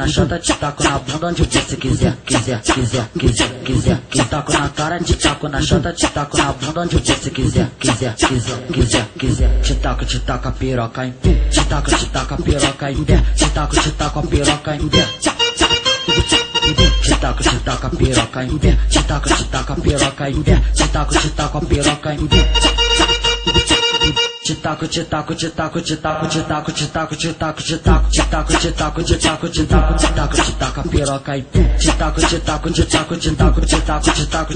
na chota, te taco na bunda onde você quiser, quiser, quiser, quiser, quiser. Te taco na cara, te taco na chota, te taco na bunda onde você quiser, quiser, quiser, quiser, quiser. Te taco, te taco a piroca em pé, te taco, te taco a piroca em pé, te taco, te taco a piroca em pé. Te taco, te taco a piroca em pé, te taco, te taco a piroca em pé, te taco, te taco a piroca em pé. Te taco, te taco, te taco, te taco, te taco, te taco, te taco, te taco, te taco, te taco, te taco, te taco, te taco, te taco a piroca em pé. Te taco, te taco, te taco, te taco, taco,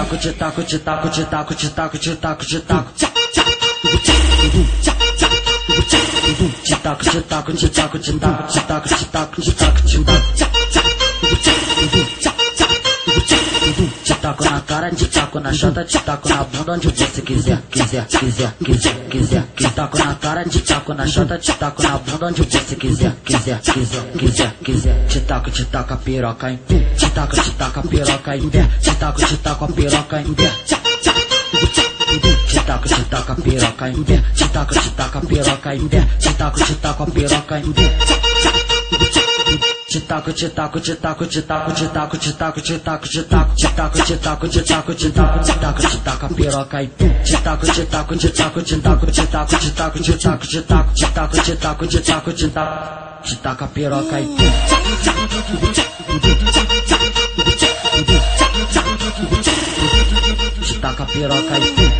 taco, te taco, te taco, te taco, te taco, te taco, te taco, te taco. Te taco, te taco, te taco, te taco, te taco, te taco, te taco, cara, te taco na chota, te taco na bunda onde você quiser, quiser, quiser, quiser, quiser. Te taco na cara, te taco na chota, te taco na bunda onde você quiser, quiser, quiser, quiser, quiser. Te taco, te taco a piroca em pé, te taco, te taco a piroca em pé, te taco, te taco a piroca em pé. Te taco, te taco a piroca em pé, te taco, te taco a piroca em pé, te taco, te taco a piroca em pé. Te taco, te taco, te taco, te taco, te taco, te taco, te taco, te taco, te taco, te taco, te taco, te taco, te taco, te taco a piroca em pé. Te taco, te taco, te taco, te taco, te taco, te taco, te taco, te taco, te taco, te taco, te taco, te taco. Te taco a piroca em pé. Te taco a piroca em pé.